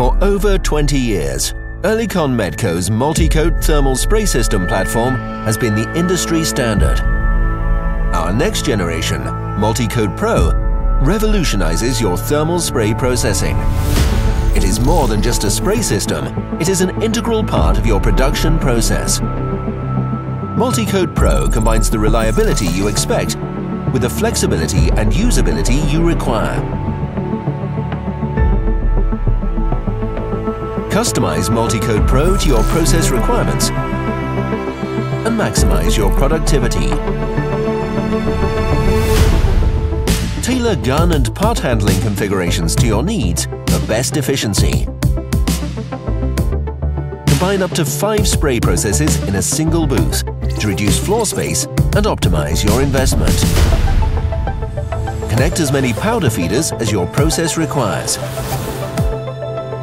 For over 20 years, Oerlikon Metco's multi-coat thermal spray system platform has been the industry standard. Our next generation, Multi-Coat Pro, revolutionizes your thermal spray processing. It is more than just a spray system, it is an integral part of your production process. Multi-Coat Pro combines the reliability you expect with the flexibility and usability you require. Customize Multi-Coat Pro to your process requirements and maximize your productivity. Tailor gun and part handling configurations to your needs for best efficiency. Combine up to five spray processes in a single booth to reduce floor space and optimize your investment. Connect as many powder feeders as your process requires.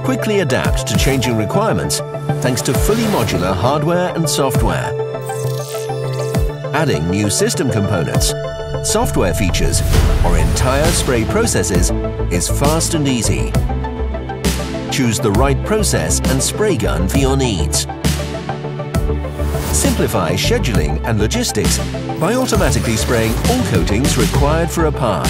Quickly adapt to changing requirements thanks to fully modular hardware and software. Adding new system components software features, or entire spray processes is fast and easy. Choose the right process and spray gun for your needs. Simplify scheduling and logistics by automatically spraying all coatings required for a part.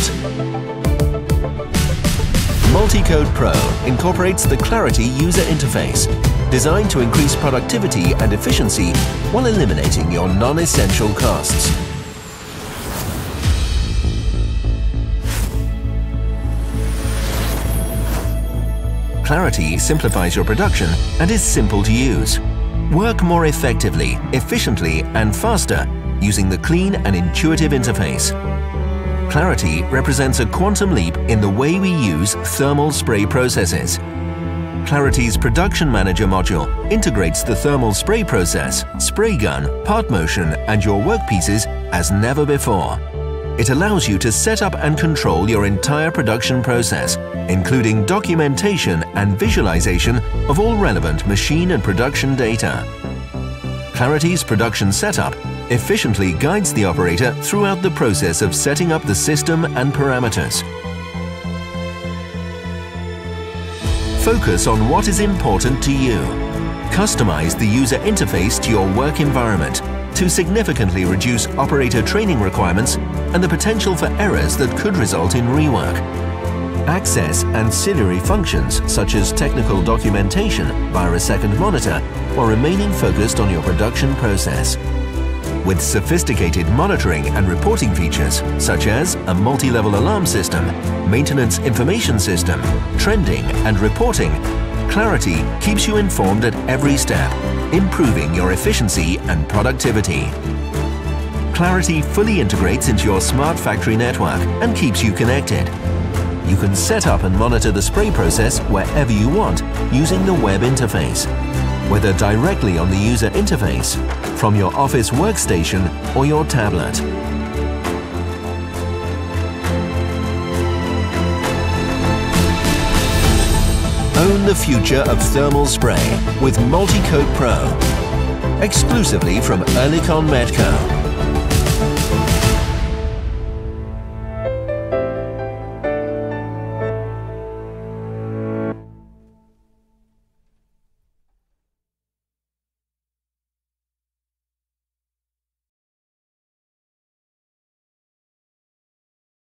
Multi-Coat Pro incorporates the Clarity user interface, designed to increase productivity and efficiency while eliminating your non-essential costs. Clarity simplifies your production and is simple to use. Work more effectively, efficiently and faster using the clean and intuitive interface. Clarity represents a quantum leap in the way we use thermal spray processes. Clarity's Production Manager module integrates the thermal spray process, spray gun, part motion and your workpieces as never before. It allows you to set up and control your entire production process, including documentation and visualization of all relevant machine and production data. Clarity's production setup efficiently guides the operator throughout the process of setting up the system and parameters. Focus on what is important to you. Customize the user interface to your work environment to significantly reduce operator training requirements and the potential for errors that could result in rework. Access ancillary functions such as technical documentation via a second monitor while remaining focused on your production process. With sophisticated monitoring and reporting features such as a multi-level alarm system, maintenance information system, trending and reporting, Clarity keeps you informed at every step, improving your efficiency and productivity. Clarity fully integrates into your smart factory network and keeps you connected. You can set up and monitor the spray process wherever you want using the web interface, whether directly on the user interface, from your office workstation or your tablet. Own the future of thermal spray with Multi-Coat Pro. Exclusively from Oerlikon Metco.